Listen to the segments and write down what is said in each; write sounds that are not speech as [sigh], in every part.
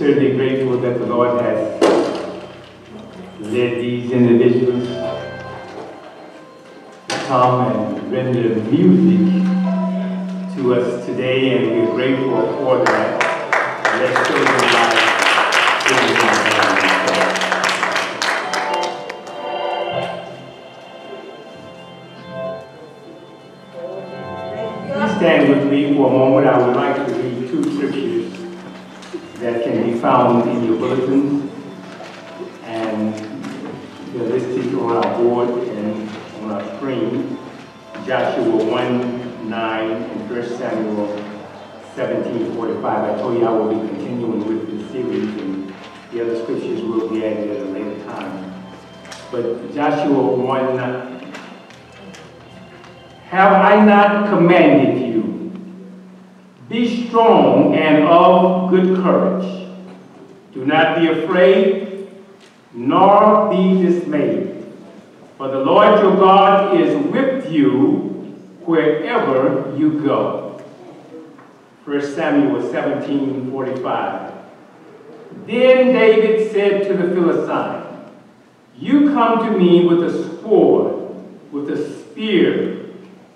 Certainly grateful that the Lord has led these individuals to come and render music to us today, and we're grateful for that. Joshua 1, 9, have I not commanded you? Be strong and of good courage. Do not be afraid, nor be dismayed. For the Lord your God is with you wherever you go. 1 Samuel 17, 45. Then David said to the Philistine, You come to me with a sword, with a spear,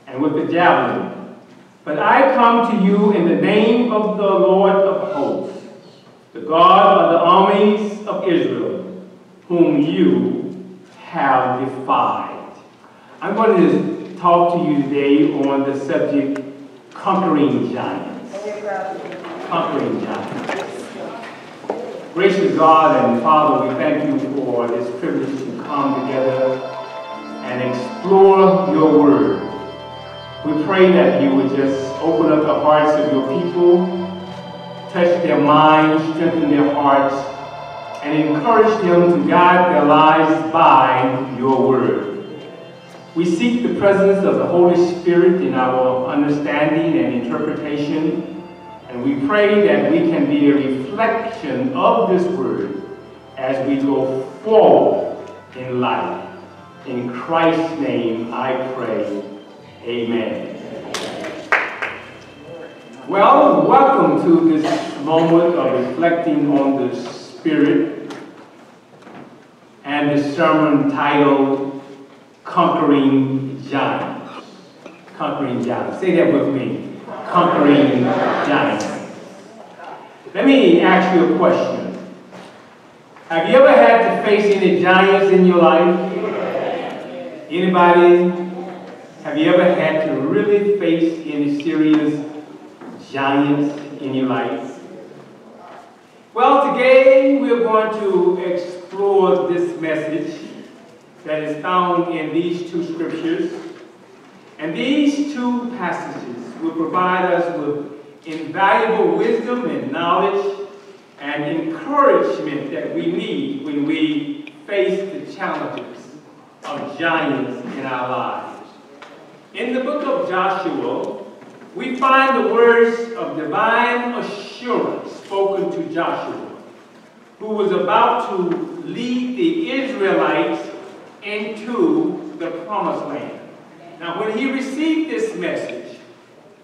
and with the javelin. But I come to you in the name of the Lord of hosts, the God of the armies of Israel, whom you have defied. I'm going to talk to you today on the subject conquering giants. Conquering giants. Gracious God and Father, we thank you for this privilege to come together and explore your word. We pray that you would just open up the hearts of your people, touch their minds, strengthen their hearts, and encourage them to guide their lives by your word. We seek the presence of the Holy Spirit in our understanding and interpretation, and we pray that we can be a reflection of this word as we go forward in life. In Christ's name I pray. Amen. Well, welcome to this moment of reflecting on the Spirit and the sermon titled Conquering Giants. Conquering Giants. Say that with me. Conquering Giants. Let me ask you a question. Have you ever had to face any giants in your life? Anybody have you ever had to really face any serious giants in your life? Well, today we're going to explore this message that is found in these two scriptures. And these two passages will provide us with invaluable wisdom and knowledge and encouragement that we need when we face the challenges of giants in our lives. In the book of Joshua, we find the words of divine assurance spoken to Joshua, who was about to lead the Israelites into the promised land. Now, when he received this message,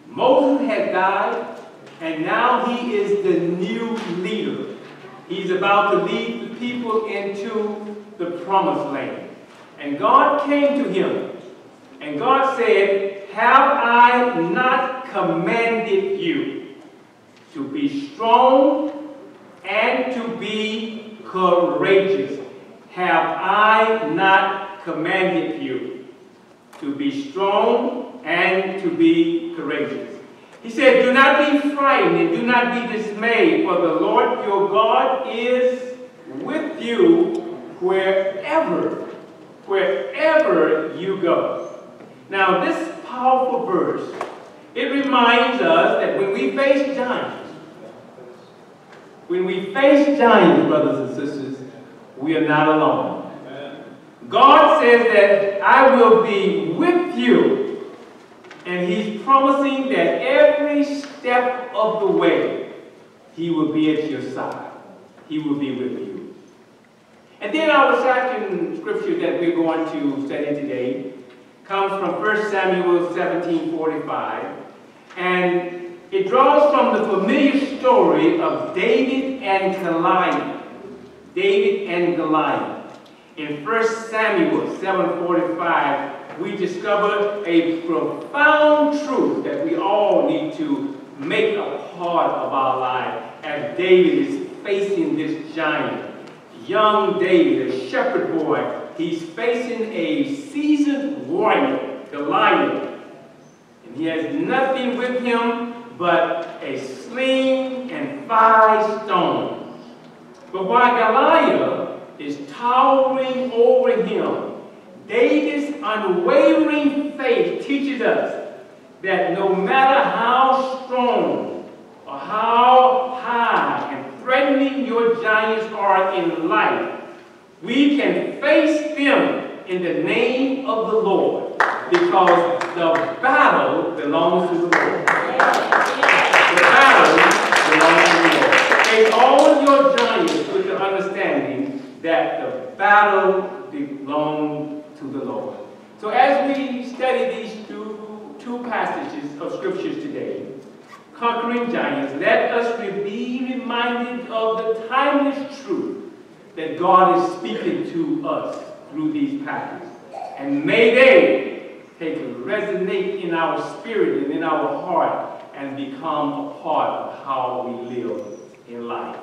Moses had died, and now he is the new leader. He's about to lead the people into the promised land. And God came to him and God said, Have I not commanded you to be strong and to be courageous? Have I not commanded you to be strong and to be courageous? He said, Do not be frightened and do not be dismayed, for the Lord your God is with you wherever, wherever you go. Now, this powerful verse, it reminds us that when we face giants, when we face giants, brothers and sisters, we are not alone. God says that I will be with you, and He's promising that every step of the way, He will be at your side. He will be with you. And then our second scripture that we're going to study today comes from 1 Samuel 17 45. And It draws from the familiar story of David and Goliath. David and Goliath. In 1 Samuel 7.45, we discover a profound truth that we all need to make a part of our life as David is facing this giant. Young David, a shepherd boy, he's facing a seasoned warrior, Goliath. And he has nothing with him but a sling and five stones. But while Goliath is towering over him, David's unwavering faith teaches us that no matter how strong or how high and threatening your giants are in life, we can face them in the name of the Lord because the battle belongs to the Lord. The battle belongs to the Lord. Take all your giants with the understanding that the battle belongs to the Lord. So as we study these two, two passages of scriptures today, conquering giants, let us be reminded of the timeless truth that God is speaking to us through these passages. And may they take resonate in our spirit and in our heart and become a part of how we live in life.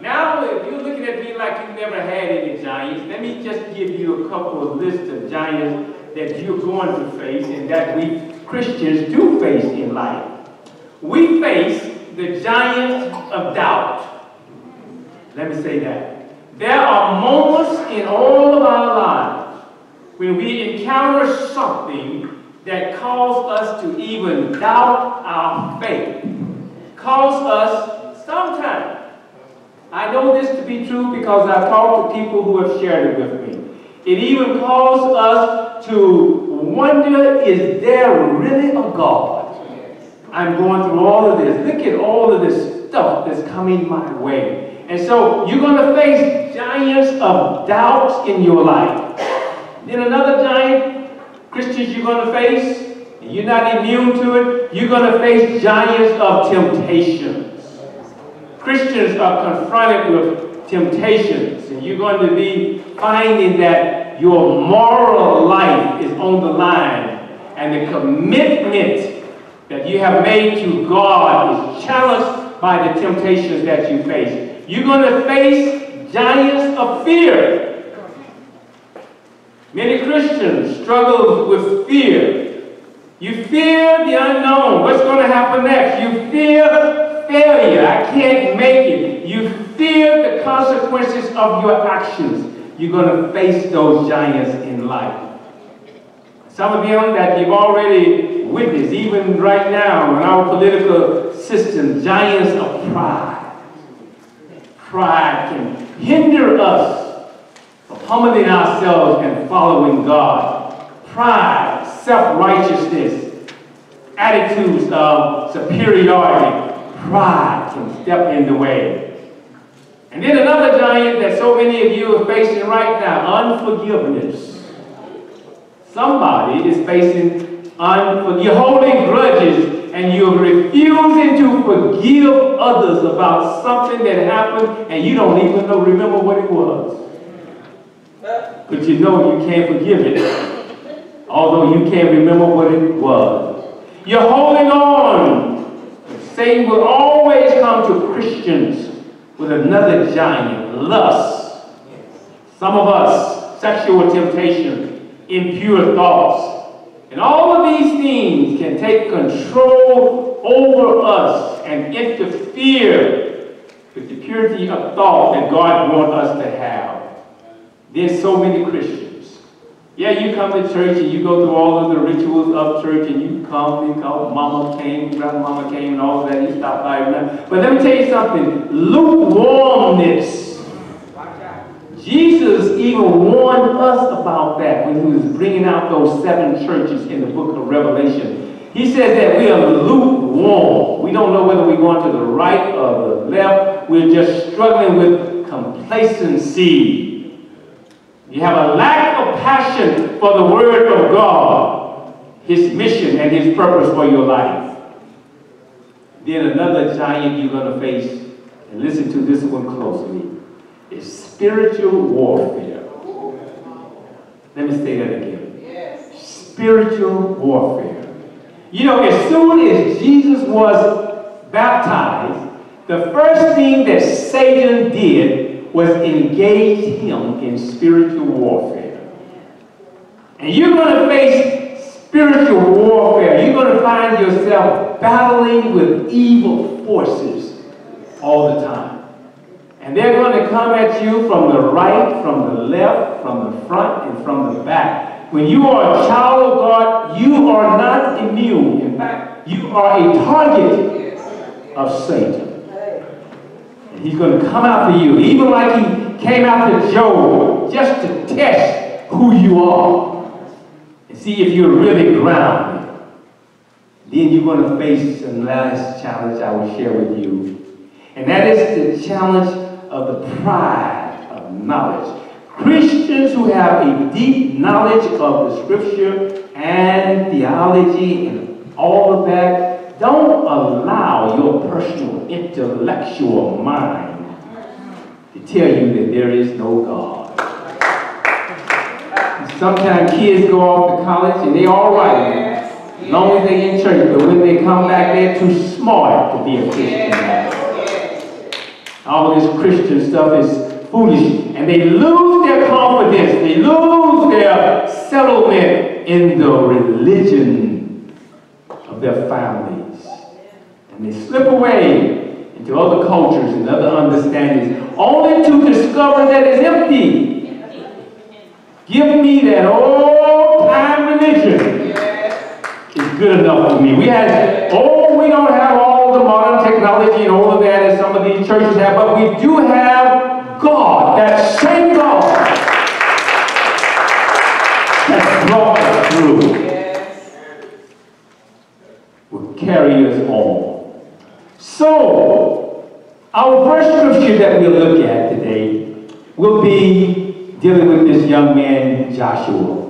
Now, if you're looking at me like you've never had any giants, let me just give you a couple of lists of giants that you're going to face and that we Christians do face in life. We face the giant of doubt. Let me say that. There are moments in all of our lives when we encounter something that cause us to even doubt our faith. Cause us sometimes. I know this to be true because I've talked to people who have shared it with me. It even caused us to wonder, is there really a God? I'm going through all of this. Look at all of this stuff that's coming my way. And so you're going to face giants of doubts in your life. Then another giant, Christians, you're going to face, you're not immune to it, you're going to face giants of temptations. Christians are confronted with temptations, and you're going to be finding that your moral life is on the line, and the commitment that you have made to God is challenged by the temptations that you face. You're going to face giants of fear. Many Christians struggle with fear. You fear the unknown. What's going to happen next? You fear failure. I can't make it. You fear the consequences of your actions. You're going to face those giants in life. Some of them that you've already witnessed, even right now in our political system, giants of pride. Pride can hinder us from humbling ourselves and following God. Pride, self-righteousness, attitudes of superiority, pride can step in the way. And then another giant that so many of you are facing right now, unforgiveness. Somebody is facing You're holding grudges and you're refusing to forgive others about something that happened and you don't even know, remember what it was. But you know you can't forgive it, although you can't remember what it was. You're holding on. Satan will always come to Christians with another giant, lust. Some of us, sexual temptation, impure thoughts. And all of these things can take control over us and interfere with the purity of thought that God wants us to have. There's so many Christians. Yeah, you come to church and you go through all of the rituals of church and you come and call mama came, grandmama came and all of that. You stop by. But let me tell you something. Lukewarmness Jesus even warned us about that when he was bringing out those seven churches in the book of Revelation. He says that we are lukewarm. We don't know whether we're going to the right or the left. We're just struggling with complacency. You have a lack of passion for the Word of God, His mission, and His purpose for your life. Then another giant you're going to face, and listen to this one closely, is spiritual warfare. Let me say that again. Spiritual warfare. You know, as soon as Jesus was baptized, the first thing that Satan did was engage him in spiritual warfare. And you're going to face spiritual warfare. You're going to find yourself battling with evil forces all the time. And they're going to come at you from the right, from the left, from the front, and from the back. When you are a child of God, you are not immune. In fact, you are a target of Satan. And he's going to come after you, even like he came after Job, just to test who you are And see if you're really grounded. Then you're going to face the last challenge I will share with you. And that is the challenge of the pride of knowledge. Christians who have a deep knowledge of the scripture and theology and all of that don't allow your personal intellectual mind to tell you that there is no God. Sometimes kids go off to college and they all right, as long as they in church, but when they come back, they're too smart to be a Christian. All this Christian stuff is foolish, and they lose their confidence, they lose their settlement in the religion of their families, and they slip away into other cultures and other understandings, only to discover that it's empty. Give me that old time religion. It's good enough for me. We had, oh, we don't have all the modern technology and all of that as some of these churches have, but we do have God, that same God that brought us through. Will carry us on. So, our first scripture that we'll look at today will be dealing with this young man, Joshua.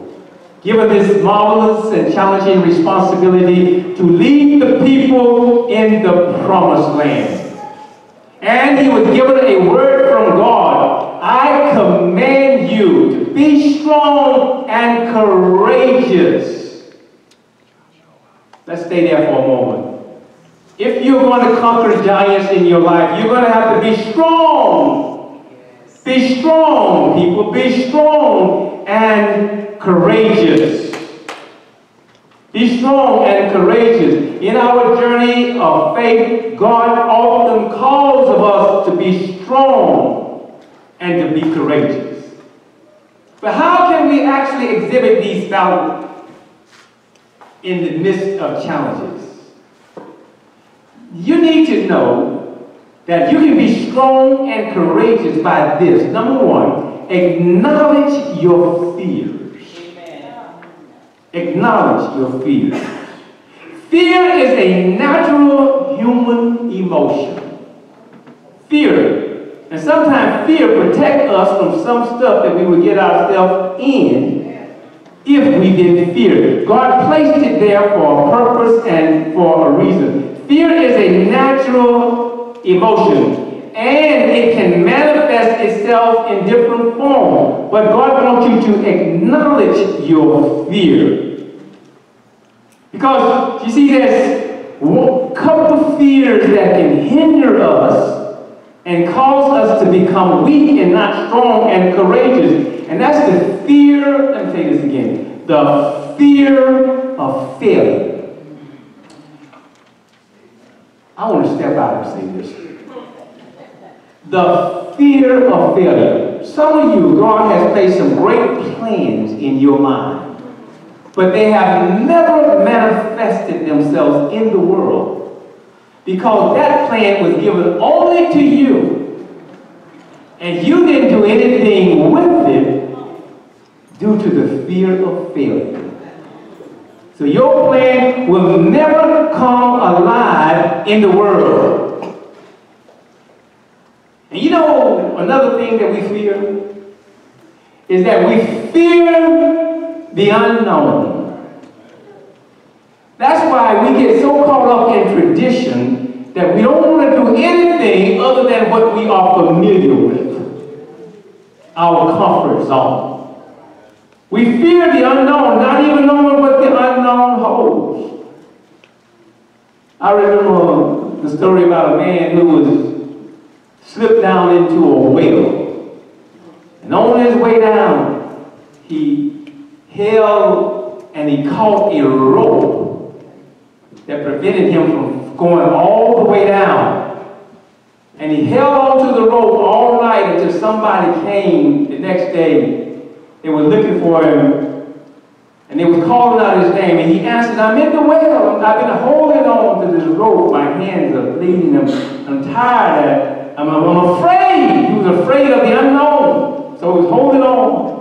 Given this marvelous and challenging responsibility to lead the people in the promised land. And he was given a word from God. I command you to be strong and courageous. Let's stay there for a moment. If you're going to conquer giants in your life, you're going to have to be strong be strong, people. Be strong and courageous. Be strong and courageous. In our journey of faith, God often calls of us to be strong and to be courageous. But how can we actually exhibit these values in the midst of challenges? You need to know that you can be strong and courageous by this. Number one, acknowledge your fears. Acknowledge your fears. Fear is a natural human emotion. Fear. And sometimes fear protects us from some stuff that we would get ourselves in if we didn't fear. God placed it there for a purpose and for a reason. Fear is a natural emotion. And it can manifest itself in different forms. But God wants you to acknowledge your fear. Because, you see, there's a couple of fears that can hinder us and cause us to become weak and not strong and courageous. And that's the fear, let me say this again, the fear of failure. I want to step out and say this. The fear of failure. Some of you, God has placed some great plans in your mind, but they have never manifested themselves in the world because that plan was given only to you, and you didn't do anything with it due to the fear of failure. So your plan will never come alive in the world. And you know another thing that we fear? Is that we fear the unknown. That's why we get so caught up in tradition that we don't want to do anything other than what we are familiar with, our comfort zone. We fear the unknown, not even knowing what the unknown holds. I remember the story about a man who was slipped down into a well. And on his way down, he held and he caught a rope that prevented him from going all the way down. And he held onto the rope all night until somebody came the next day. They were looking for him and they was calling out his name, and he answered, I'm in the well. I've been holding on to this rope. My hands are bleeding. I'm, I'm tired. I'm, I'm afraid. He was afraid of the unknown. So he was holding on.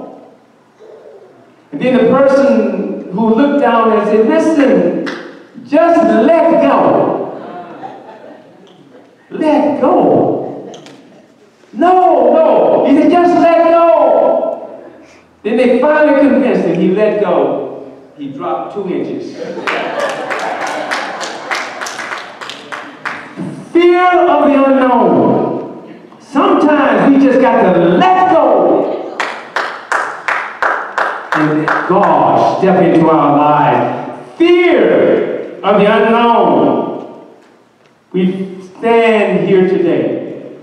And then the person who looked down and said, listen, just let go. Let go. No, no. He said, just let go. Then they finally convinced him. He let go. He dropped two inches. [laughs] Fear of the unknown. Sometimes we just got to let go. And let God step into our lives. Fear of the unknown. We stand here today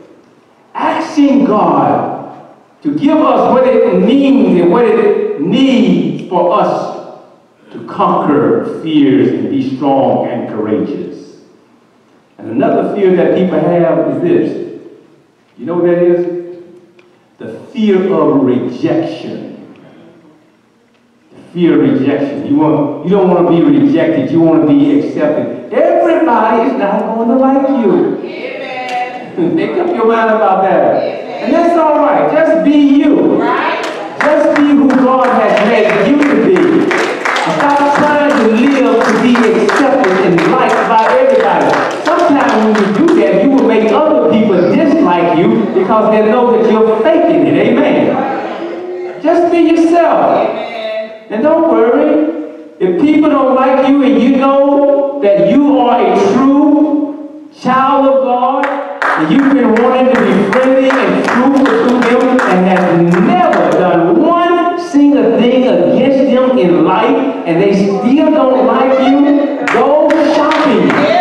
asking God to give us what it means and what it needs for us to conquer fears and be strong and courageous. And another fear that people have is this. You know what that is? The fear of rejection. The fear of rejection. You, want, you don't want to be rejected. You want to be accepted. Everybody is not going to like you. Amen. [laughs] Make up your mind about that. Amen. And that's all right. Just be you. Right. Just be who God has made you to be. Stop trying to live to be accepted and liked by everybody. Sometimes when you do that, you will make other people dislike you because they know that you're faking it. Amen. Just be yourself. And don't worry. If people don't like you and you know that you are a true child of God, and you've been wanting to be friendly and truthful to them and have never done one single thing against them in life and they still don't like you, go shopping.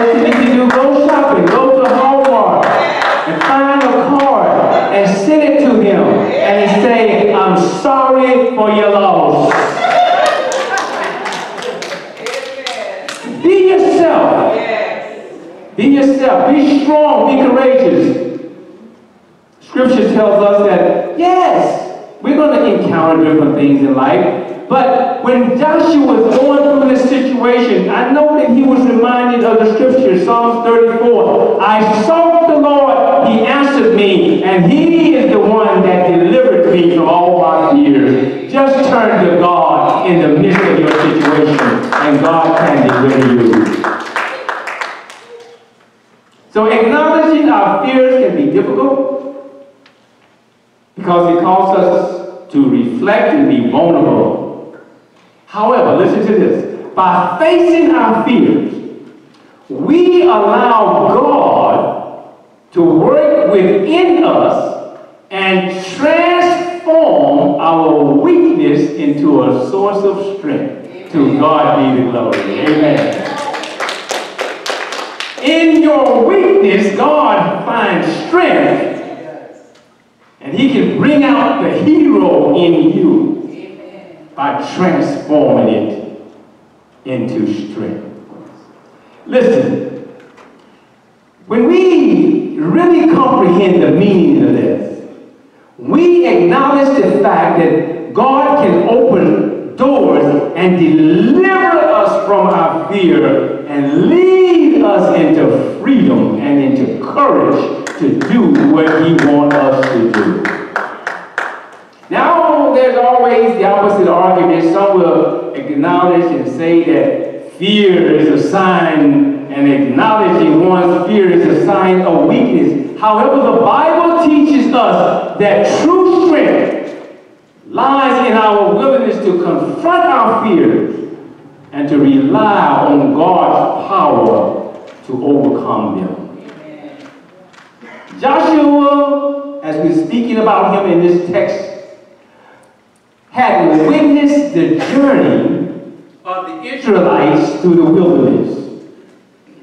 You do? Go shopping. Go to Walmart and find a card and send it to him and say, I'm sorry for your loss. Be yourself. Be yourself. Be strong. Be courageous. Scripture tells us that, yes, we're going to encounter different things in life. But when Joshua was going through this situation, I know that he was reminded of the scripture, Psalms 34. I sought the Lord, he answered me, and he is the one that delivered me from all my fears. Just turn to God in the midst of your situation, and God can deliver you. So acknowledging our fears can be difficult because it calls us to reflect and be vulnerable. However, listen to this. By facing our fears, we allow God to work within us and transform our weakness into a source of strength. To God be the glory. Amen. In your weakness, God finds strength. And he can bring out the hero in you by transforming it into strength. Listen, when we really comprehend the meaning of this, we acknowledge the fact that God can open doors and deliver us from our fear and lead us into freedom and into courage to do what he wants us to do. Now, there's always the opposite argument. Some will acknowledge and say that fear is a sign, and acknowledging one's fear is a sign of weakness. However, the Bible teaches us that true strength lies in our willingness to confront our fears and to rely on God's power to overcome them. Joshua, as we're speaking about him in this text, had witnessed the journey of the Israelites through the wilderness.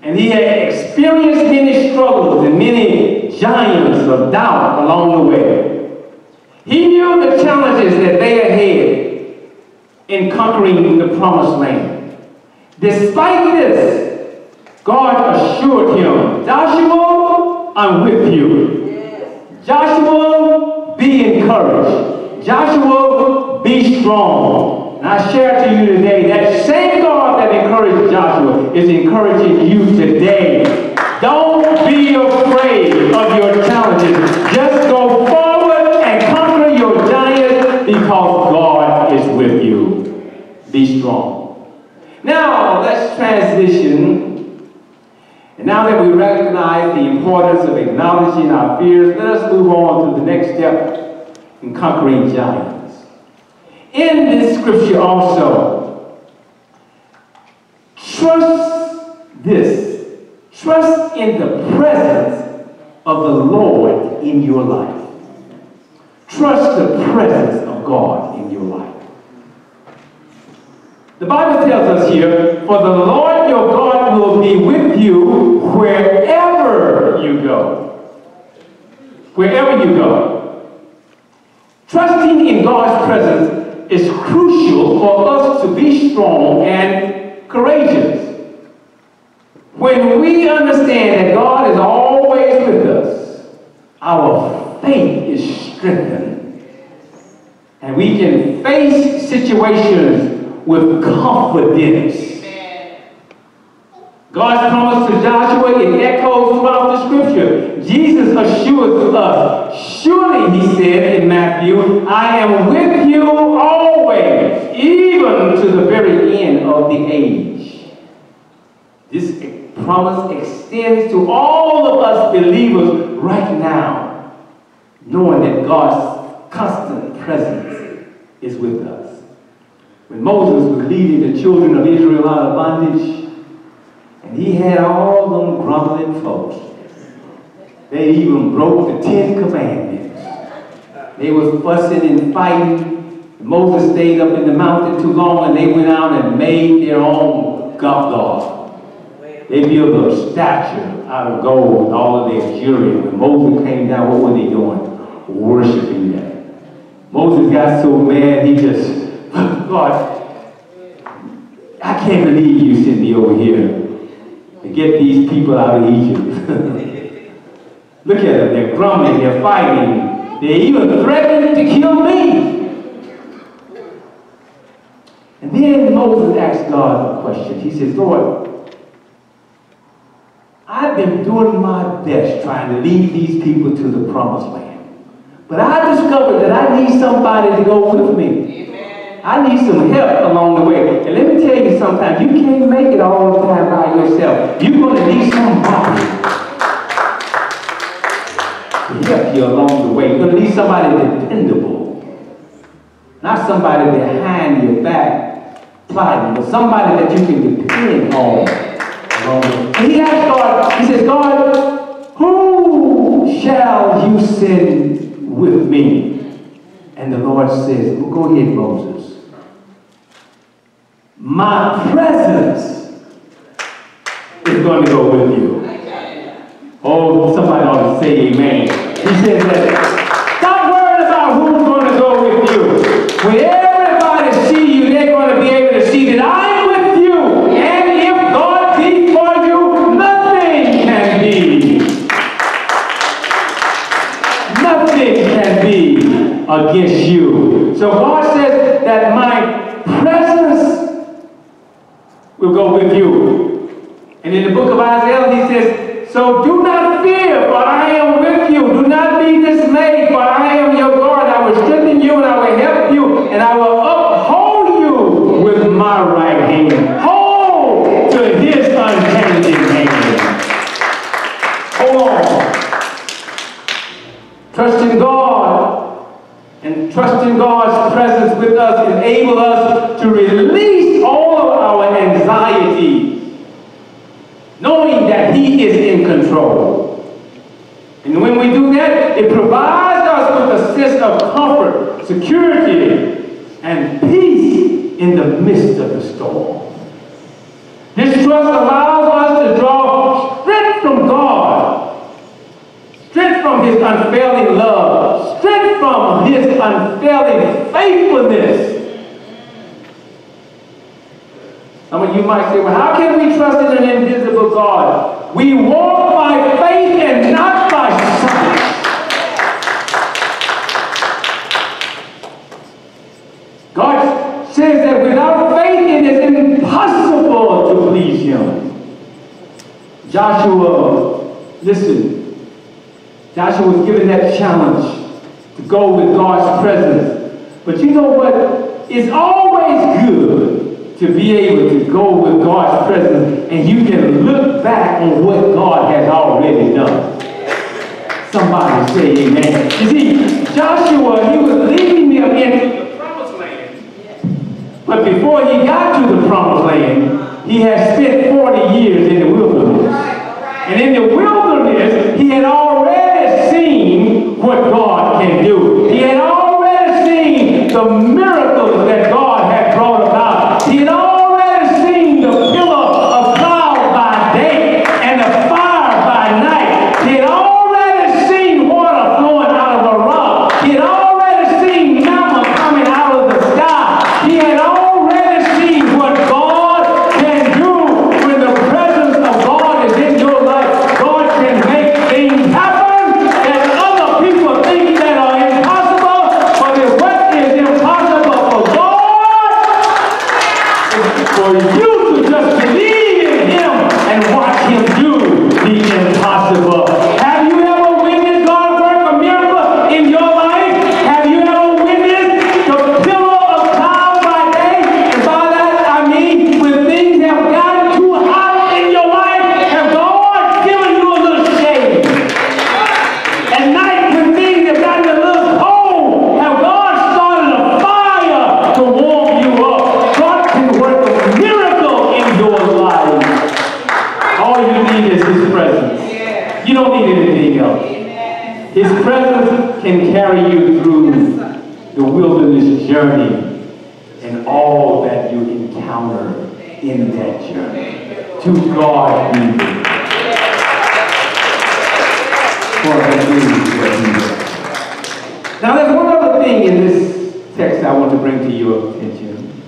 And he had experienced many struggles and many giants of doubt along the way. He knew the challenges that they had in conquering the promised land. Despite this, God assured him, Joshua, I'm with you. Joshua, be encouraged. Joshua, be strong. And I share to you today that same God that encouraged Joshua is encouraging you today. Don't be afraid of your challenges. Just go forward and conquer your giants because God is with you. Be strong. Now, let's transition. And now that we recognize the importance of acknowledging our fears, let us move on to the next step in conquering giants in this scripture also. Trust this. Trust in the presence of the Lord in your life. Trust the presence of God in your life. The Bible tells us here, for the Lord your God will be with you wherever you go. Wherever you go. Trusting in God's presence is crucial for us to be strong and courageous. When we understand that God is always with us, our faith is strengthened. And we can face situations with confidence. God's promise to Joshua, it echoes throughout the scripture. Jesus assures us, surely, he said in Matthew, I am with you always, even to the very end of the age. This promise extends to all of us believers right now, knowing that God's constant presence is with us. When Moses was leading the children of Israel out of bondage, he had all them grumbling folks. They even broke the Ten Commandments. They was fussing and fighting. Moses stayed up in the mountain too long and they went out and made their own god. They built a statue out of gold with all of their jewelry. When Moses came down, what were they doing? Worshipping that. Moses got so mad, he just, God, I can't believe you sent me over here to get these people out of Egypt. [laughs] Look at them, they're grumbling, they're fighting, they're even threatening to kill me. And then Moses asked God a question. He says, Lord, I've been doing my best trying to lead these people to the promised land. But I discovered that I need somebody to go with me. I need some help along the way. And let me tell you sometimes, you can't make it all the time by yourself. You're going to need somebody to help you along the way. You're going to need somebody dependable. Not somebody behind your back plotting, but somebody that you can depend on. And he asked God, he says, God, who shall you send with me? And the Lord says, well, go ahead, Moses my presence is going to go with you. Oh, somebody ought to say amen. He says that, stop worrying about who's going to go with you. When everybody see you, they're going to be able to see that I'm with you. And if God be for you, nothing can be. Nothing can be against you. So God says that my presence will go with you. And in the book of Isaiah, he says, So do not fear, for I am with you. Do not be dismayed, for I am your God. I will strengthen you, and I will help you, and I will uphold you with my right hand. Hold to his unchanging hand. Hold on. Trust in God and trusting God's presence with us enable us to release all of our anxiety, knowing that He is in control. And when we do that, it provides us with a sense of comfort, security, and peace in the midst of the storm. This trust allows us to draw strength from God, strength from His unfailing love, strength from His unfailing faithfulness. Some of you might say, well, how can we trust in an invisible God? We walk by faith and not by sight. God says that without faith it is impossible to please Him. Joshua, listen, Joshua was given that challenge to go with God's presence. But you know what? It's always good to be able to go with God's presence and you can look back on what God has already done. Somebody say amen. You see, Joshua, he was leading them into the promised land. But before he got to the promised land, he had spent 40 years in the wilderness. And in the wilderness, he had already seen what God can do. He had already seen the miracles that God had brought about. He had already seen the pillar of cloud by day and the fire by night. He had already seen water flowing out of a rock. He had already seen manna coming out of the sky. He had already seen what God can do when the presence of God is in your life. God can make things happen that other people think that are impossible. But if what is impossible for God is for you to just believe in Him and watch Him do the impossible. Have you ever witnessed God work a miracle in your life? Have you ever witnessed the pillar of cloud by day? And by that I mean when things have gotten too hot in your life, have God given you a little shade? At night when things have gotten a little cold, have God started a fire to warm you up? God can work a miracle in your life. All you need is His presence. You don't need anything else. His presence can carry you through the wilderness journey and all that you encounter in that journey. To God be the for the news that he does. Now there's one other thing in this text I want to bring to your attention.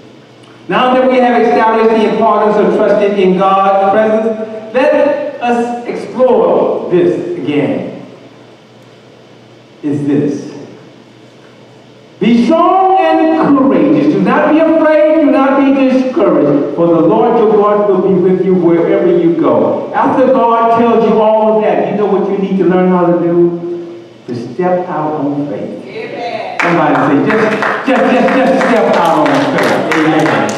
Now that we have established the importance of trusting in God's presence, let us explore this again. Is this. Be strong and courageous. Do not be afraid. Do not be discouraged. For the Lord your God will be with you wherever you go. After God tells you all of that, you know what you need to learn how to do? To step out on faith. Somebody say, just, just, just, just step out on faith. Amen.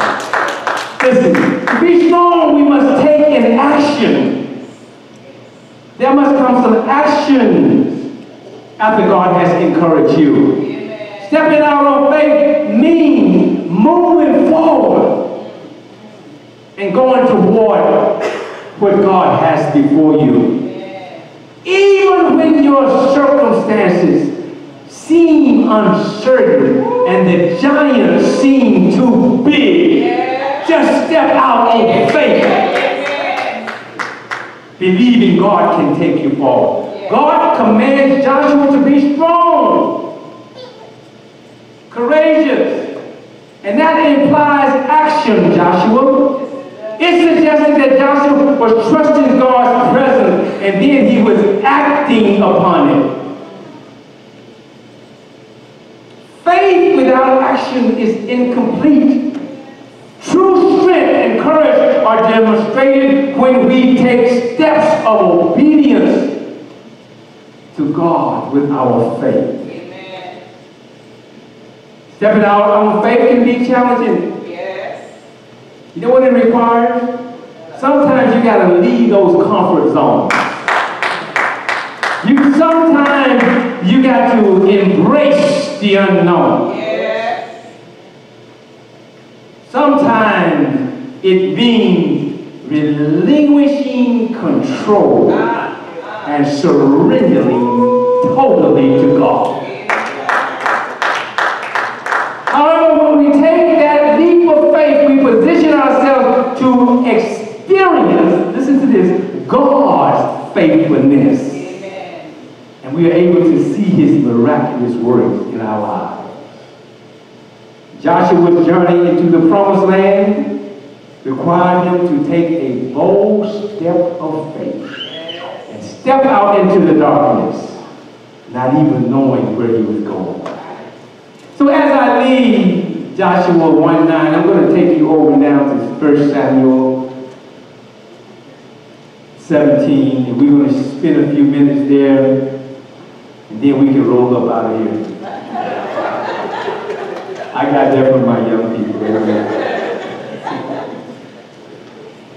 Listen, to be strong, we must take an action. There must come some action after God has encouraged you. Stepping out on faith means moving forward and going toward what God has before you. Even when your circumstances seem uncertain and the giants seem too big, just step out on faith. Believing God can take you forward. God commands Joshua to be strong, courageous, and that implies action, Joshua. It suggested that Joshua was trusting God's presence and then he was acting upon it. Faith without action is incomplete. True strength and courage are demonstrated when we take steps of obedience to God with our faith. Amen. Stepping out on faith can be challenging. Yes. You know what it requires? Sometimes you gotta leave those comfort zones. You sometimes you got to embrace the unknown. Sometimes it means relinquishing control and surrendering totally to God. However, when we take that leap of faith, we position ourselves to experience, listen to this, God's faithfulness. And we are able to see his miraculous works in our lives. Joshua's journey into the promised land required him to take a bold step of faith and step out into the darkness, not even knowing where he was going. So as I leave Joshua 1 9, I'm going to take you over now to 1 Samuel 17, and we're going to spend a few minutes there, and then we can roll up out of here. I got that from my young people.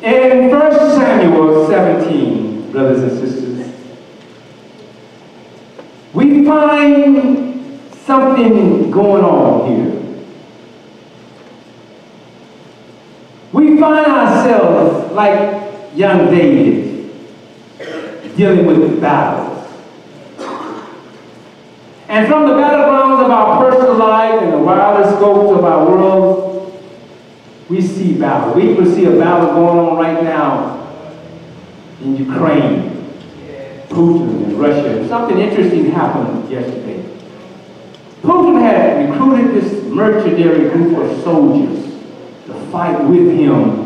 In 1 Samuel 17, brothers and sisters, we find something going on here. We find ourselves like young David dealing with battles. And from the battlegrounds of our personal life and the wider scopes of our world, we see battle. We can see a battle going on right now in Ukraine, Putin and Russia. Something interesting happened yesterday. Putin had recruited this mercenary group of soldiers to fight with him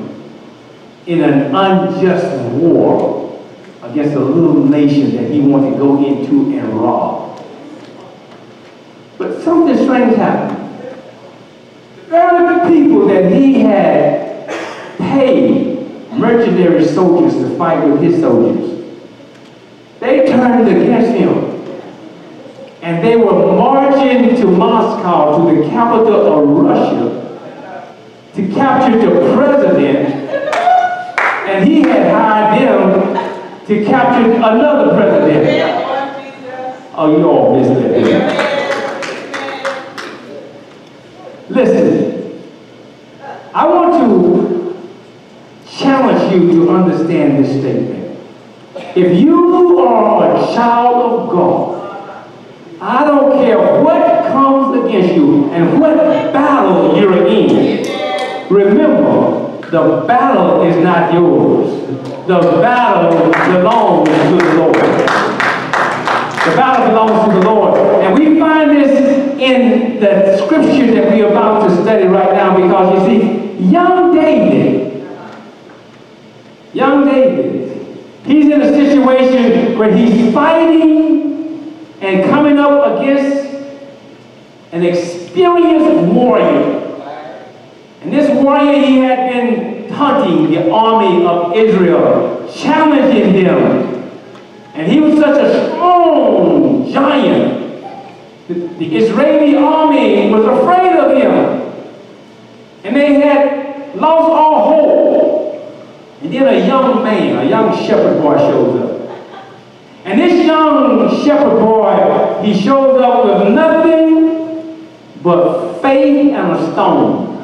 in an unjust war against a little nation that he wanted to go into and rob. But something strange happened. The very people that he had paid mercenary soldiers to fight with his soldiers, they turned against him. And they were marching to Moscow, to the capital of Russia, to capture the president. And he had hired them to capture another president. Oh, you all missed that. Listen, I want to challenge you to understand this statement. If you are a child of God, I don't care what comes against you and what battle you're in. Remember, the battle is not yours. The battle belongs to the Lord. The battle belongs to the Lord. And we find this in the scripture that we're about to study right now because you see, young David, young David, he's in a situation where he's fighting and coming up against an experienced warrior. And this warrior, he had been hunting the army of Israel, challenging them. And he was such a strong giant the, the Israeli army was afraid of him. And they had lost all hope. And then a young man, a young shepherd boy shows up. And this young shepherd boy, he shows up with nothing but faith and a stone.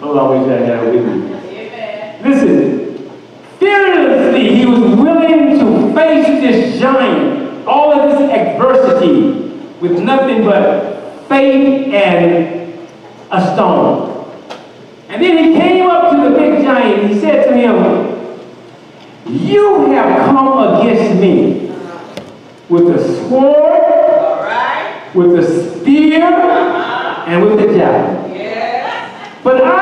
oh, I wish I had it with me. Listen, fearlessly he was willing to face this giant, all of this adversity with nothing but faith and a stone. And then he came up to the big giant. He said to him, You have come against me with a sword, with a spear, and with a javelin. But I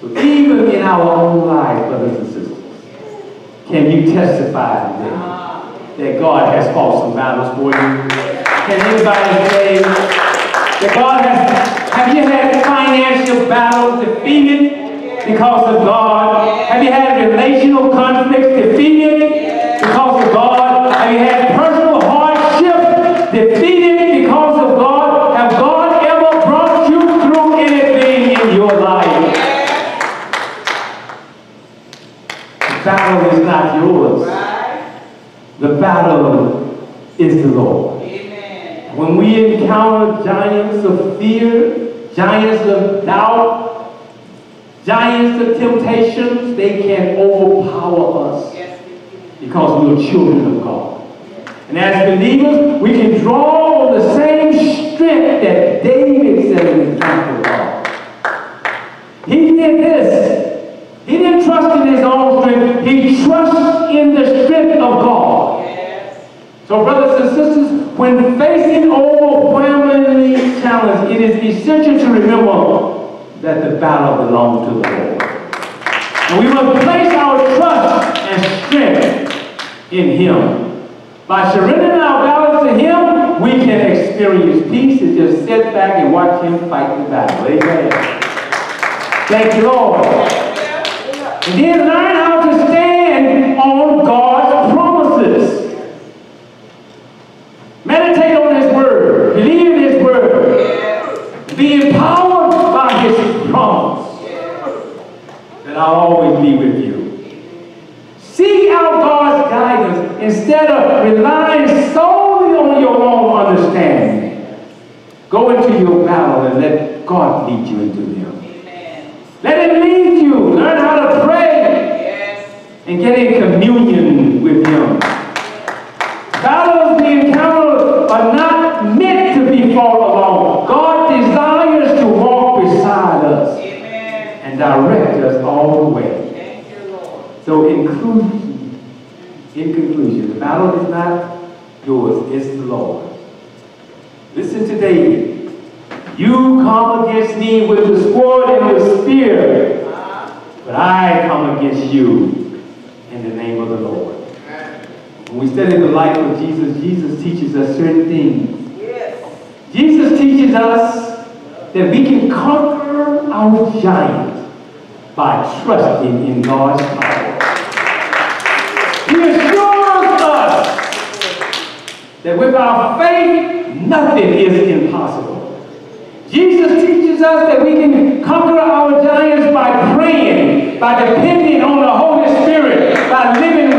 So even in our own lives, brothers and sisters, can you testify today that God has fought some battles for you? Can anybody say that God has, have you had financial battles defeated because of God? Have you had relational conflicts defeated because of God? Have you had personal the Lord. When we encounter giants of fear, giants of doubt, giants of temptations, they can overpower us because we are children of God. And as believers, we can draw on the same strength that David said in temple of God. He did this. He didn't trust in his own strength. He trusted in the strength of God. So, brothers and sisters, when facing overwhelmingly challenge, it is essential to remember that the battle belongs to the Lord. And we must place our trust and strength in Him. By surrendering our battles to Him, we can experience peace and just sit back and watch Him fight the battle. Amen. Thank you, Lord. And then learn how to stand on God's Meditate on His Word. Believe in His Word. Be empowered by His promise that I'll always be with you. Seek out God's guidance instead of relying solely on your own understanding. Go into your battle and let God lead you into them. Let Him lead you. Learn how to pray and get in communion with Him. Battles we encounter are not meant to be fought alone. God desires to walk beside us and direct us all the way. So in conclusion, in conclusion, the battle is not yours, it's the Lord. Listen to David. You come against me with the sword and the spear, but I come against you in the name of the Lord. When we study the life of Jesus, Jesus teaches us certain things. Yes. Jesus teaches us that we can conquer our giant by trusting in God's power. He assures us that with our faith, nothing is impossible. Jesus teaches us that we can conquer our giants by praying, by depending on the Holy Spirit, by living